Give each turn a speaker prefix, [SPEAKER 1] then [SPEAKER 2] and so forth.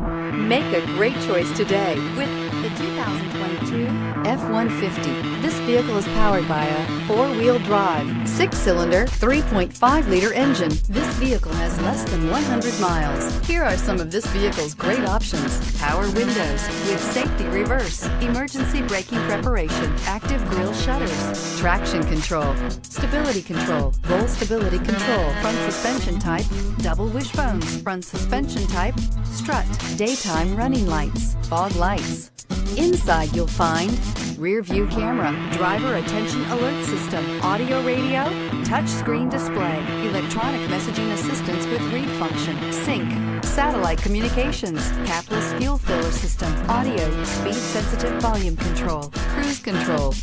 [SPEAKER 1] Make a great choice today with the 2022 F-150. This vehicle is powered by a four-wheel drive, six-cylinder, 3.5-liter engine. This vehicle has less than 100 miles. Here are some of this vehicle's great options. Power windows with safety reverse, emergency braking preparation, active grille shutters, traction control, stability control, roll stability control, front suspension type, double wishbones, front suspension type, strut, daytime running lights, fog lights. Inside you'll find rear view camera, driver attention alert system, audio radio, touchscreen display, electronic messaging assistance with read function, SYNC, satellite communications, capless fuel filler system, audio, speed sensitive volume control, cruise control.